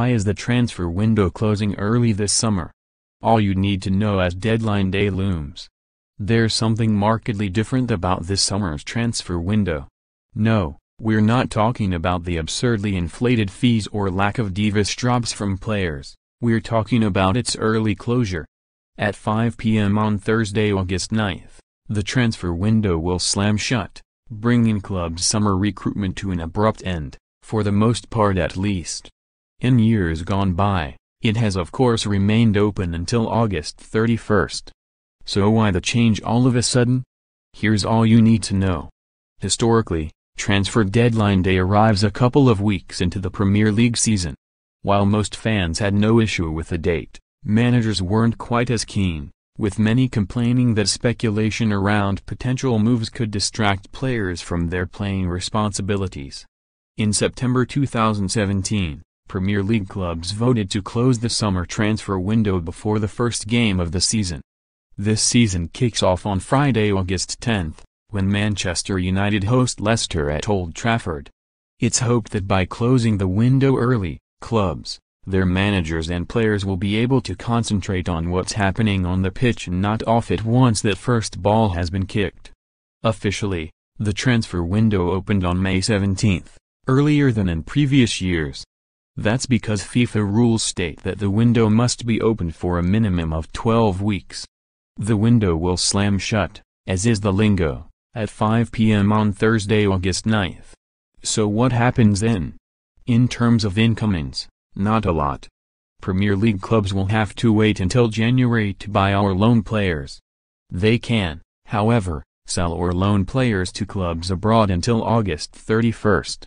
Why is the transfer window closing early this summer? All you need to know as deadline day looms. There's something markedly different about this summer's transfer window. No, we're not talking about the absurdly inflated fees or lack of divas drops from players, we're talking about its early closure. At 5 p.m. on Thursday, August 9th, the transfer window will slam shut, bringing clubs' summer recruitment to an abrupt end, for the most part at least. In years gone by, it has of course remained open until August 31st. So why the change all of a sudden? Here's all you need to know. Historically, transfer deadline day arrives a couple of weeks into the Premier League season. While most fans had no issue with the date, managers weren't quite as keen, with many complaining that speculation around potential moves could distract players from their playing responsibilities. In September 2017, Premier League clubs voted to close the summer transfer window before the first game of the season. This season kicks off on Friday, August 10, when Manchester United host Leicester at Old Trafford. It's hoped that by closing the window early, clubs, their managers and players will be able to concentrate on what's happening on the pitch and not off it once that first ball has been kicked. Officially, the transfer window opened on May 17, earlier than in previous years. That's because FIFA rules state that the window must be open for a minimum of 12 weeks. The window will slam shut, as is the lingo, at 5 p.m. on Thursday, August 9th. So what happens then? In terms of incomings, not a lot. Premier League clubs will have to wait until January to buy our loan players. They can, however, sell or loan players to clubs abroad until August 31st.